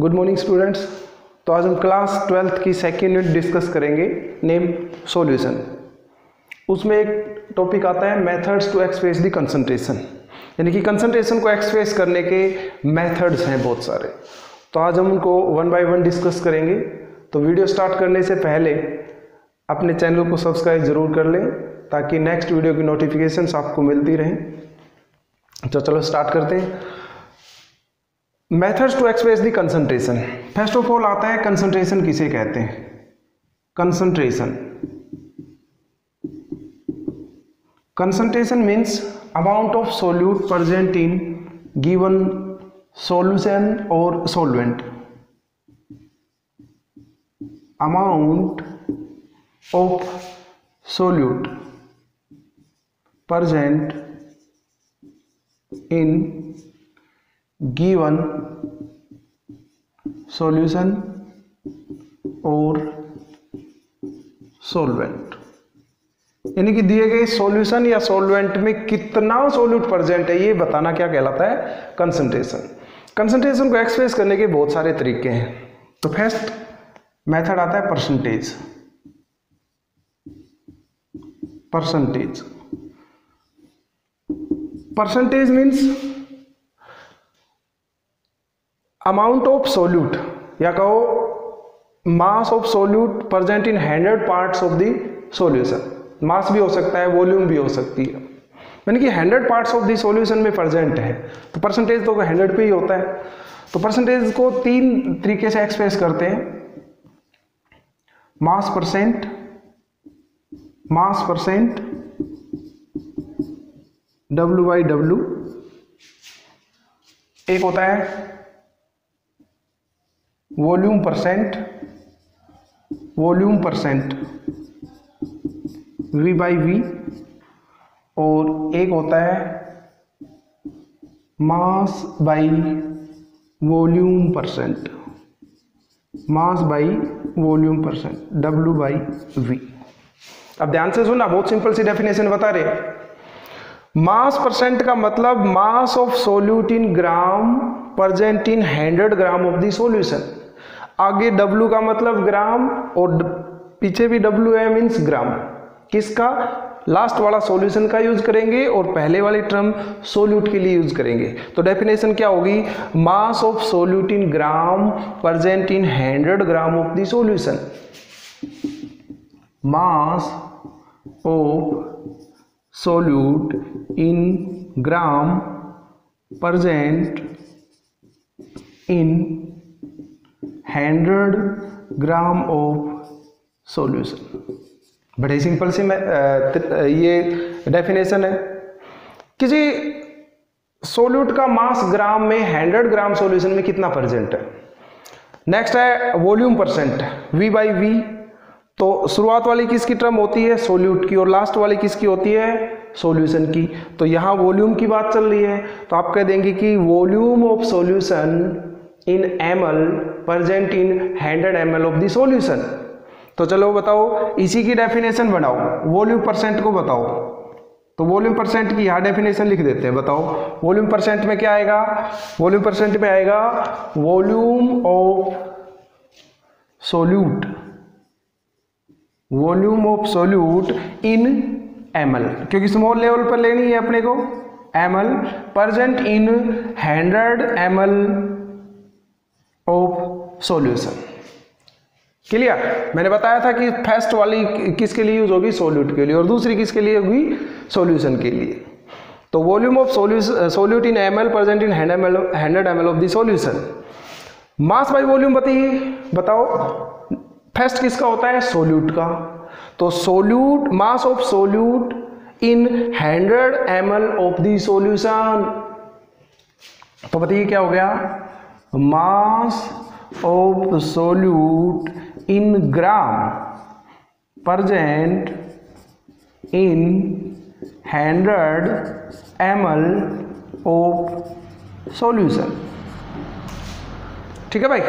Good morning students तो आज हम क्लास ट्वेल्थ की सेकेंड यूनिट डिस्कस करेंगे नेम सॉल्यूशन उसमें एक टॉपिक आता है methods to express the concentration यानी कि कंसंट्रेशन को एक्सप्रेस करने के मेथड्स हैं बहुत सारे. तो आज हम उनको वन बाय वन डिस्कस करेंगे. तो वीडियो स्टार्ट करने से पहले अपने चैनल को सब्सक्राइब ज़रूर कर लें, ताकि नेक्स्ट वीडियो की नोटिफिकेशंस आपको मिलती रहें। तो चलो स्टार्ट करते हैं। Methods to express the concentration first of all आता है कंसंट्रेशन किसे कहते हैं? Concentration concentration means amount of solute present in given solution और solvent amount of solute present in given solution or solvent यानी कि दिए गए सॉल्यूशन या सॉल्वेंट में कितना सोल्यूट प्रेजेंट है, ये बताना क्या कहलाता है? कंसंट्रेशन। कंसंट्रेशन को एक्सप्रेस करने के बहुत सारे तरीके हैं। तो फ़र्स्ट मेथड आता है percentage. Percentage. Percentage means amount of solute या कहो mass of solute present in hundred parts of the solution mass भी हो सकता है वॉल्यूम भी हो सकती है। यानी कि hundred parts of the solution में प्रेजेंट है। तो परसेंटेज तो हंड्रेड पे ही होता है। तो परसेंटेज को तीन तरीके से एक्सप्रेस करते हैं। Mass percent mass percent W by W एक होता है volume percent volume percent V by V और एक होता है mass by volume percent, mass by volume percent W by V अब ध्यान से सुना बहुत सिंपल सी डेफिनेशन बता रहे मास परसेंट का मतलब mass of solute in gram present in hundred gram of the solution आगे डब्लू का मतलब ग्राम और पीछे भी डब्लू है मीन्स ग्राम। किसका? लास्ट वाला सॉल्यूशन का यूज़ करेंगे और पहले वाली टर्म सोल्यूट के लिए यूज़ करेंगे। तो डेफिनेशन क्या होगी? Mass of solute in gram present in hundred gram of the solution mass of solute in gram present in 100 gram of solution. बड़े सिंपल सी ये डेफिनेशन है। किसी सोल्यूट का मास ग्राम में 100 ग्राम सॉल्यूशन में कितना परसेंट है? नेक्स्ट है, volume percent V by V तो शुरुआत वाली किसकी टर्म होती है? सोल्यूट की। और लास्ट वाली किसकी होती है? सॉल्यूशन की। तो यहाँ वॉल्यूम की बात चल रही है। तो आप कह देंगे कि volume of solution in M L present in hundred M of the solution तो चलो बताओ, इसी की डेफिनेशन बनाओ वॉल्यूम परसेंट को बताओ। तो वॉल्यूम परसेंट की यहाँ डेफिनेशन लिख देते हैं, बताओ। वॉल्यूम परसेंट में क्या आएगा? वॉल्यूम परसेंट में आएगा volume of solute volume of solute in M क्योंकि स्मॉल लेवल पर लेनी है अपने को। M L present in hundred M L of solution clear मैंने बताया था कि फ़र्स्ट वाली किसके लिए यूज़ होगी? सोल्यूट के लिए। और दूसरी किसके लिए होगी? सॉल्यूशन के लिए। तो volume of solute in M L present in hundred M L of the solution mass by volume बताइए। बताओ। फ़र्स्ट किसका होता है? सोल्यूट का। तो solute mass of solute in 100 M L of the तो बताइए क्या हो गया? Mass of solute in gram present in 100 M L of solution ठीक है भाई?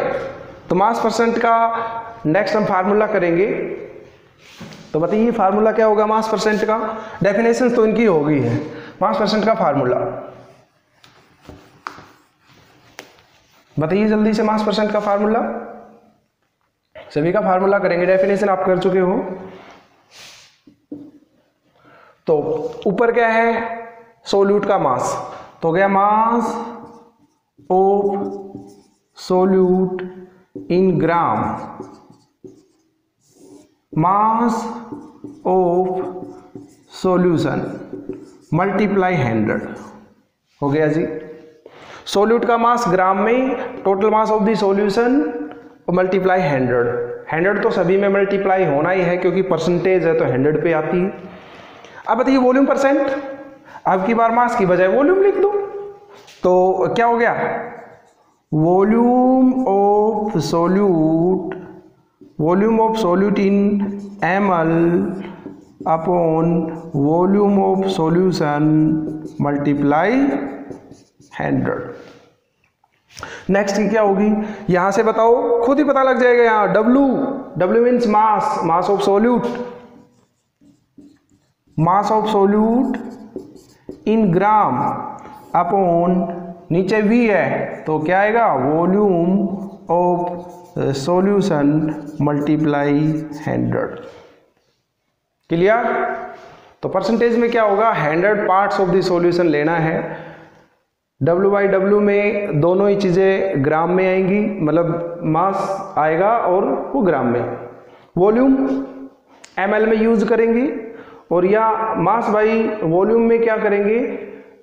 तो मास परसेंट का नेक्स्ट हम फार्मूला करेंगे। तो बताइए फार्मूला क्या होगा मास परसेंट का? डेफिनेशन तो इनकी होगी। है मास परसेंट का फार्मूला बताइए जल्दी से मास परसेंट का फार्मूला सभी का फार्मूला करेंगे। डेफिनेशन आप कर चुके हो। तो ऊपर क्या है? सोल्यूट का मास तो गया mass of solute in gram mass of solution multiply hundred हो गया जी। सोल्यूट का मास ग्राम में total mass of the solution multiply hundred hundred तो सभी में मल्टीप्लाई होना ही है क्योंकि परसेंटेज है तो हंड्रेड पे आती है। अब बताइए वॉल्यूम परसेंट अब की बार मास की बजाय वॉल्यूम लिख दो। तो क्या हो गया? Volume of solute volume of solute in M L upon volume of solution multiply hundred next की क्या होगी? यहाँ से बताओ, खुद ही पता लग जाएगा यहाँ। W W means mass mass of solute mass of solute in gram upon नीचे वी है तो क्या आएगा? Volume of solution multiply hundred clear तो परसेंटेज में क्या होगा? Hundred parts of the solution लेना है। डब्ल्यू बाई डब्ल्यू में दोनों ही चीज़ें ग्राम में आएँगी मतलब मास आएगा और वो ग्राम में। वॉल्यूम एम एल में यूज़ करेंगे और या मास बाई वॉल्यूम में क्या करेंगे?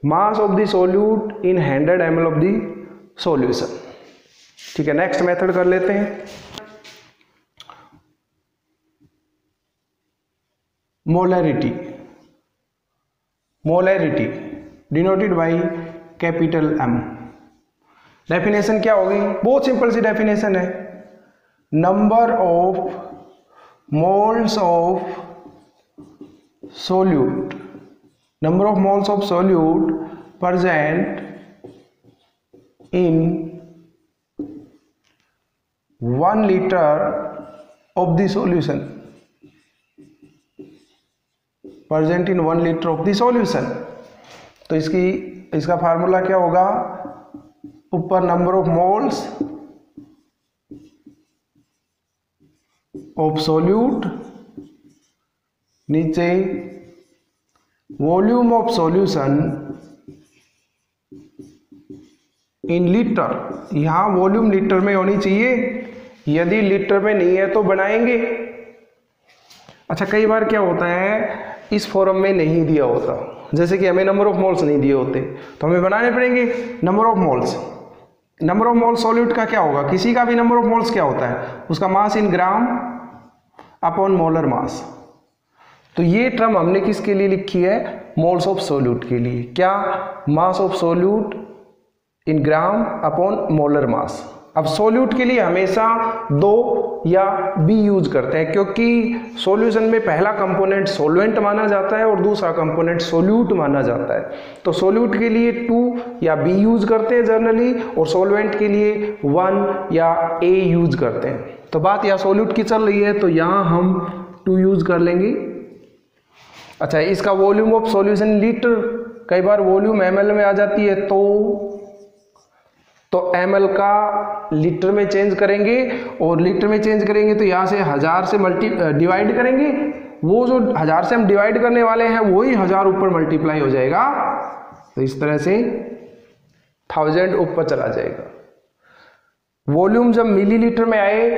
Mass of the solute in hundred M L of the solution ठीक है नेक्स्ट मेथड कर लेते हैं। Molarity molarity denoted by capital M definition क्या होगी? बहुत सिंपल सी डेफिनेशन है। Number of moles of solute number of moles of solute present in one litre of the solution present in one litre of the solution तो इसकी, इसका formula क्या होगा? ऊपर number of moles of solute नीचे volume of solution in litre. यहाँ volume litre में होनी चाहिए। यदि लीटर में नहीं है तो बनाएँगे। अच्छा कई बार क्या होता है? इस फॉर्म में नहीं दिया होता। जैसे कि हमें नंबर ऑफ़ मोल्स नहीं दिए होते तो हमें बनाने पड़ेंगे number of moles number of moles solute का क्या होगा? किसी का भी नंबर ऑफ़ मोल्स क्या होता है? उसका मास इन ग्राम अपॉन मोलर मास तो ये टर्म हमने किसके लिए लिखी है? मोल्स ऑफ़ सोल्यूट के लिए। क्या? Mass of solute in gram upon molar mass अब सोल्यूट के लिए हमेशा दो या बी यूज़ करते हैं, क्योंकि सॉल्यूशन में पहला कंपोनेंट सोलवेंट माना जाता है और दूसरा कंपोनेंट सोल्यूट माना जाता है। तो सोल्यूट के लिए टू या बी यूज़ करते हैं जनरली और सोलवेंट के लिए वन या ए यूज़ करते हैं। तो बात यहाँ सोल्यूट की चल रही है तो यहाँ हम टू यूज़ कर लेंगे। अच्छा इसका वॉल्यूम ऑफ़ सॉल्यूशन लीटर कई बार वॉल्यूम एम में आ जाती है तो तो एम का लीटर में चेंज करेंगे और लीटर में चेंज करेंगे तो यहाँ से हज़ार से मल्टी डिवाइड करेंगे। वो जो हज़ार से हम डिवाइड करने वाले हैं, वही हज़ार ऊपर मल्टीप्लाई हो जाएगा। तो इस तरह से थाउज़ेंड ऊपर चला जाएगा। वॉल्यूम जब मिलीलीटर में आए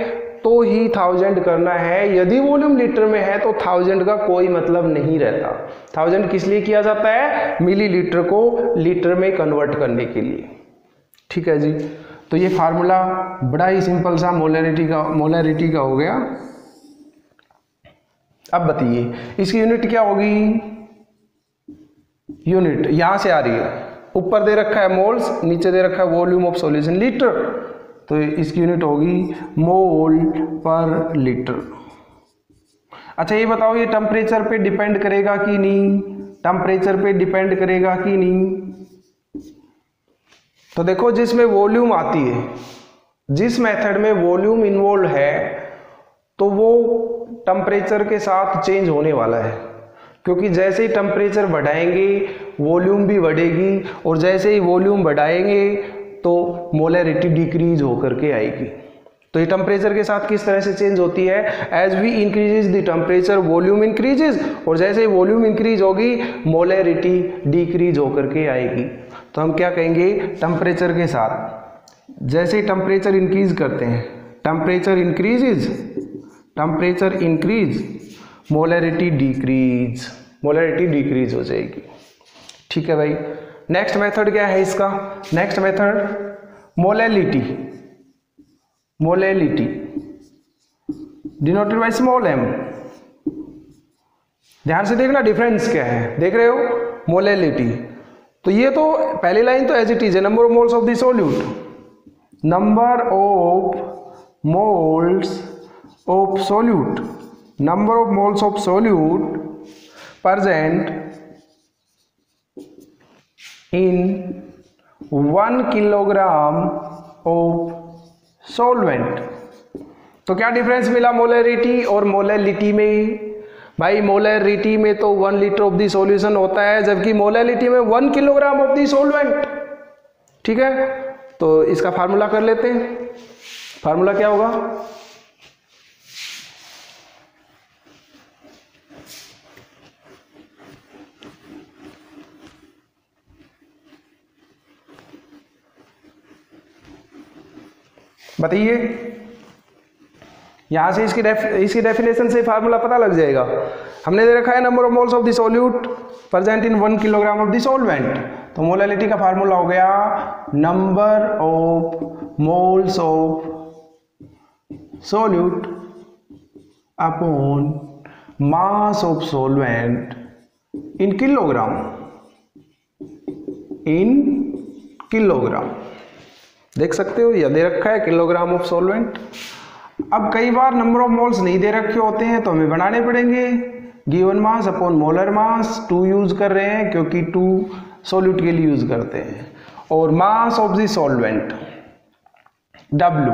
तो ही थाउज़ेंड करना है। यदि वॉल्यूम लीटर में है तो थाउज़ेंड का कोई मतलब नहीं रहता। थाउज़ेंड किस लिए किया जाता है? मिली लीटर को लीटर में कन्वर्ट करने के लिए। ठीक है जी। तो ये फार्मूला बड़ा ही सिंपल सा मोलरिटी का मोलरिटी का हो गया। अब बताइए, इसकी यूनिट क्या होगी? यूनिट यहाँ से आ रही है। ऊपर दे रखा है मोल्स, नीचे दे रखा है वॉल्यूम ऑफ़ सॉल्यूशन लीटर। तो इसकी यूनिट होगी मोल पर लीटर। अच्छा ये बताओ, ये टेम्परेचर पे डिपेंड करेगा कि नहीं? टेम्परेचर पे डिपेंड करेगा कि नहीं? तो देखो, जिसमें वॉल्यूम आती है, जिस मेथड में वॉल्यूम इन्वॉल्व है तो वो टेम्परेचर के साथ चेंज होने वाला है। क्योंकि जैसे ही टेम्परेचर बढ़ाएँगे, वॉल्यूम भी बढ़ेगी, और जैसे ही वॉल्यूम बढ़ाएँगे तो मोलरिटी डिक्रीज होकर के आएगी। तो ये टेम्परेचर के साथ किस तरह से चेंज होती है? As we increases the temperature volume increases और जैसे ही वॉल्यूम इंक्रीज होगी मोलरिटी डिक्रीज होकर के आएगी। तो हम क्या कहेंगे? टेम्परेचर के साथ। जैसे टेम्परेचर इंक्रीज करते हैं temperature increases temperature increase molarity decrease molarity decrease हो जाएगी। ठीक है भाई? नेक्स्ट मेथड क्या है इसका? Next method molality molality denoted by small M ध्यान से देखना डिफरेंस क्या है। देख रहे हो? मोलेलिटी तो ये तो पहली लाइन तो एज इट इज़ है number of moles of the solute number of moles of solute number of moles of solute present in 1 kilogram of solvent तो क्या डिफरेंस मिला मोलरिटी और मोलरिटी में? भाई मोलरिटी में तो one litre of the solution होता है, जबकि मोलरिटी में one kilogram of the solvent ठीक है? तो इसका फार्मूला कर लेते हैं। फार्मूला क्या होगा? बताइए। यहाँ से इसकी डेफ, इसकी डेफिनेशन से फार्मूला पता लग जाएगा। हमने दे रखा है number of moles of the solute present in one kilogram of the solvent तो मोलैलिटी का फार्मूला हो गया number of moles of solute upon mass of solvent in kilogram in kilogram देख सकते हो यह दे रखा है किलोग्राम ऑफ़ सॉल्वेंट अब कई बार नंबर ऑफ़ मोल्स नहीं दे रखे होते हैं तो हमें बनाने पड़ेंगे। Given mass upon molar mass to use कर रहे हैं, क्योंकि टू सोल्यूट के लिए यूज़ करते हैं। और mass of the solvent W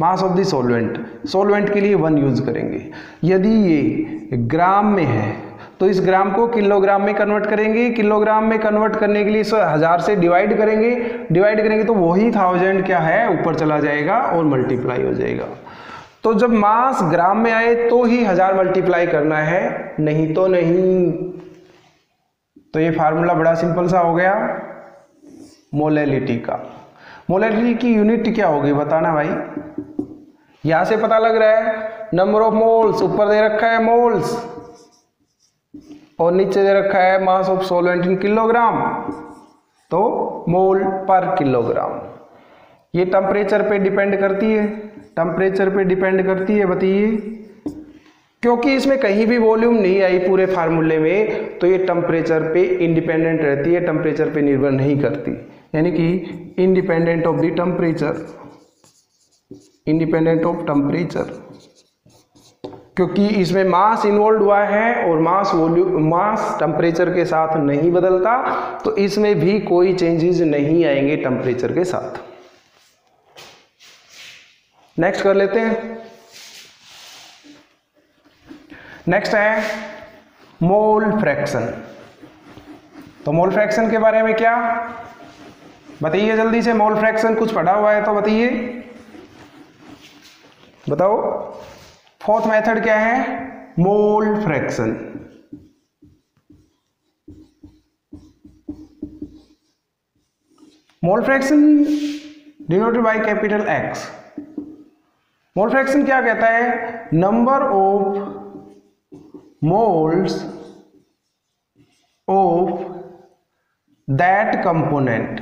mass of the solvent solvent के लिए वन यूज़ करेंगे। यदि ये ग्राम में है तो इस ग्राम को किलोग्राम में कन्वर्ट करेंगे। किलोग्राम में कन्वर्ट करने के लिए इसे हज़ार से डिवाइड करेंगे। डिवाइड करेंगे तो वही थाउज़ेंड क्या है? ऊपर चला जाएगा और मल्टीप्लाई हो जाएगा। तो जब मास ग्राम में आए तो ही हज़ार मल्टीप्लाई करना है। नहीं तो नहीं। तो ये फार्मूला बड़ा सिंपल सा हो गया। मोलेलिटी का। मोलेलिटी की यूनिट क्या होगी बताना भाई। यहाँ से पता लग रहा है। नंबर ऑफ़ मोल्स ऊपर दे रखा है मोल्स और नीचे दे रखा है mass of solvent in kilogram. तो मोल पर किलोग्राम। ये टेम्परेचर पे डिपेंड करती है। टेम्परेचर पे डिपेंड करती है, बताइए। क्योंकि इसमें कहीं भी वॉल्यूम नहीं आई पूरे फार्मूले में तो ये टेम्परेचर पे इंडिपेंडेंट रहती है टेम्परेचर पे निर्भर नहीं करती। यानी कि independent of the temperature independent of temperature क्योंकि इसमें मास इन्वॉल्व हुआ है और मास वॉल्यूम मास टेम्परेचर के साथ नहीं बदलता तो इसमें भी कोई चेंजेस नहीं आएँगे टेम्परेचर के साथ। नेक्स्ट कर लेते हैं। नेक्स्ट है मोल फ्रैक्शन तो मोल फ्रैक्शन के बारे में क्या? बताइए जल्दी से मोल फ्रैक्शन कुछ पढ़ा हुआ है तो बताइए। बताओ। फोर्थ मेथड क्या है? Mole fraction mole fraction denoted by capital X mole fraction क्या कहता है? Number of moles of that component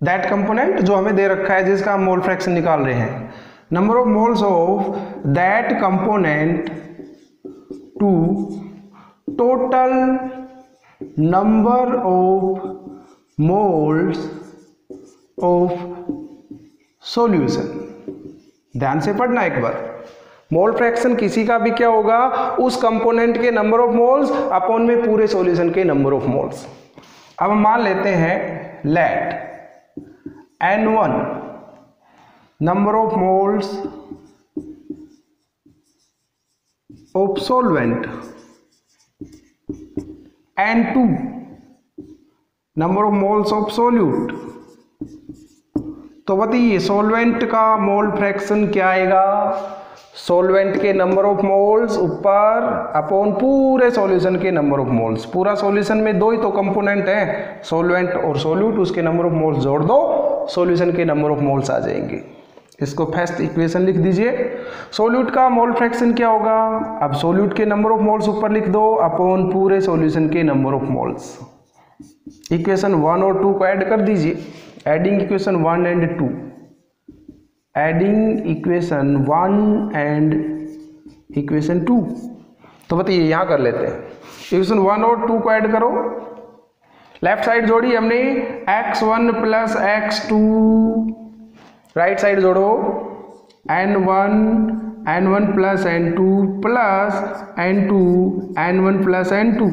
that component जो हमें दे रखा है, जिसका हम मोल फ्रैक्शन निकाल रहे हैं। Number of moles of that component to total number of moles of solution. ध्यान से पढ़ना एक बार। मोल फ्रैक्शन किसी का भी क्या होगा? उस कंपोनेंट के नंबर ऑफ़ मोल्स अपॉन में पूरे सॉल्यूशन के नंबर ऑफ़ मोल्स अब मान लेते हैं let N one number of moles of solvent and 2 number of moles of solute तो बताइए सोलवेंट का मोल फ्रैक्शन क्या आएगा? सोलवेंट के नंबर ऑफ़ मोल्स ऊपर अपॉन पूरे सॉल्यूशन के नंबर ऑफ़ मोल्स पूरा सॉल्यूशन में दो ही तो कंपोनेंट है. सोलवेंट और सोल्यूट उसके नंबर ऑफ़ मोल्स जोड़ दो सॉल्यूशन के नंबर ऑफ़ मोल्स आ जाएँगे. इसको फ़र्स्ट इक्वेशन लिख दीजिए। सोल्यूट का मोल फ्रैक्शन क्या होगा? अब सोल्यूट के नंबर ऑफ़ मोल्स ऊपर लिख दो, अपॉन पूरे सॉल्यूशन के number of moles equation one और टू को ऐड कर दीजिए। Adding equation one and two adding equation one and equation two तो बताइए, यहाँ कर लेते हैं। इक्वेशन वन और टू को ऐड करो। लेफ़्ट साइड जोड़ी हमने। X one plus X two right side जोड़ो। N one N one plus N two plus N two N one plus N two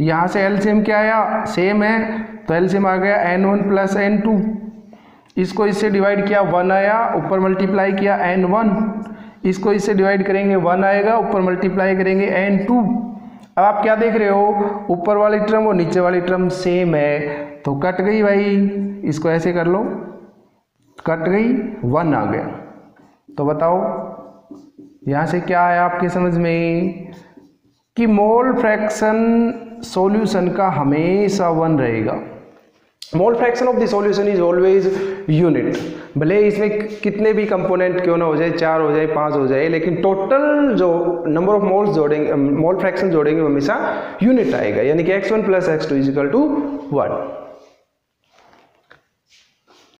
यहाँ से एलसीएम क्या आया? सेम है। तो एलसीएम आ गया N one plus N two इसको इससे डिवाइड किया वन आया, ऊपर मल्टीप्लाई किया एन वन इसको इससे डिवाइड करेंगे वन आएगा, ऊपर मल्टीप्लाई करेंगे एन टू अब आप क्या देख रहे हो? ऊपर वाली टर्म और नीचे वाली टर्म सेम है। तो कट गई भाई। इसको ऐसे कर लो। कट गई वन आ गया। तो बताओ, यहाँ से क्या आया आपके समझ में? कि मोल फ्रैक्शन सॉल्यूशन का हमेशा वन रहेगा। Mole fraction of the solution is always unit भले इसमें कितने भी कंपोनेंट क्यों ना हो जाए, चार हो जाए, पाँच हो जाए, लेकिन टोटल जो नंबर ऑफ़ मोल्स जोड़ेंगे मोल फ्रैक्शन जोड़ेंगे हमेशा यूनिट आएगा। यानी कि X one plus X two equal to one